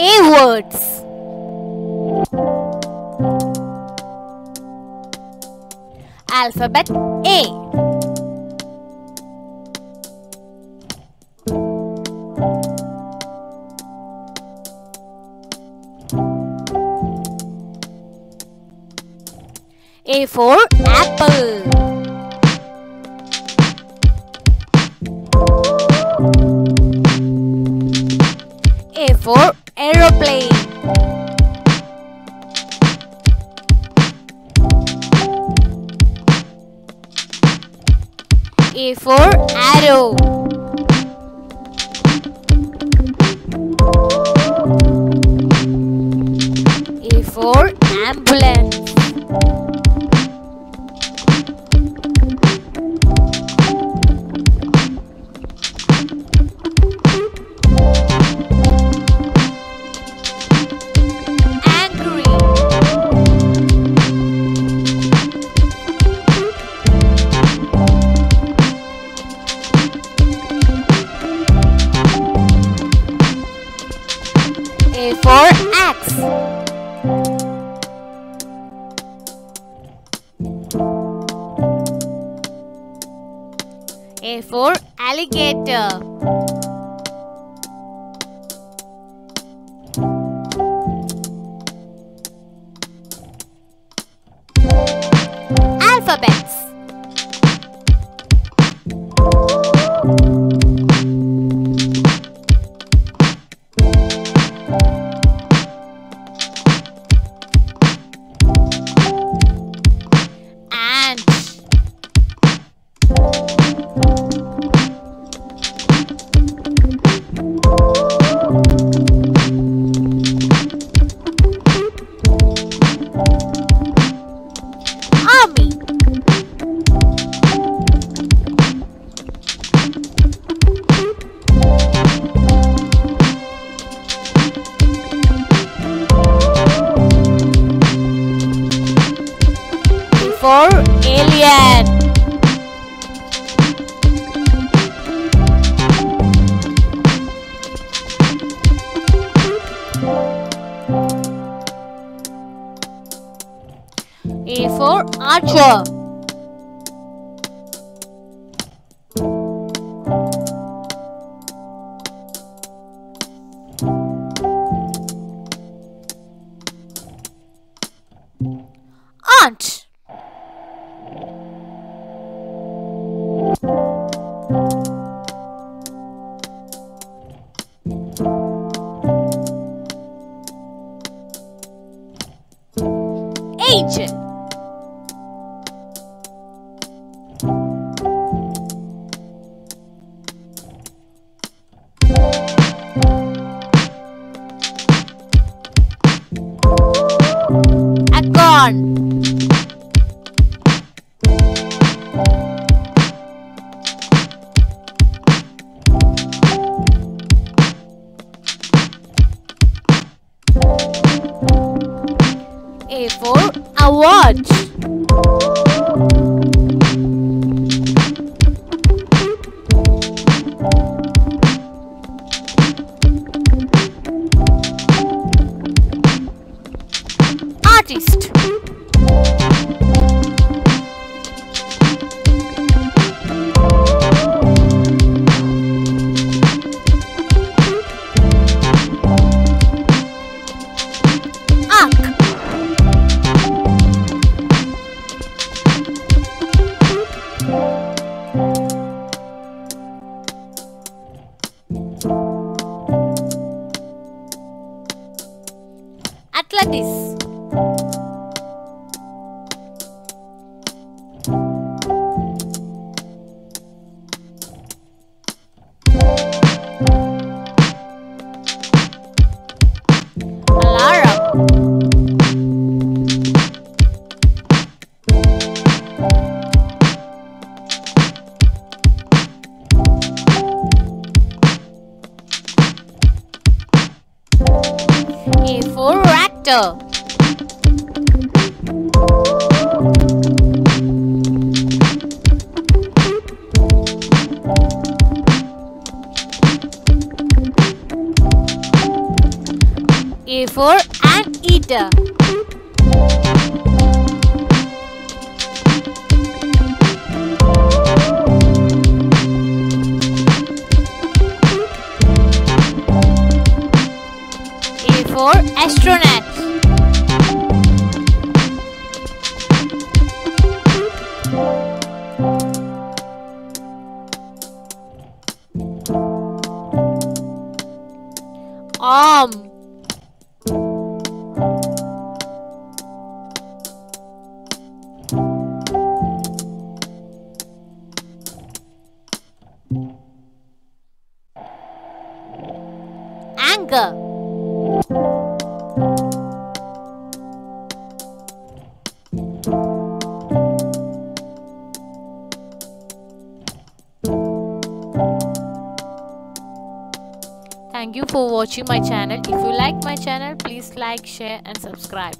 A words. Alphabet A. A for apple. A for arrow. A for ambulance. A for axe. A for alligator. Archer. Aunt. Angel. A for a watch. Artist. A for A for an eater. For astronaut. Arm. Anger. Thank you for watching my channel. If you like my channel, please like, share and subscribe.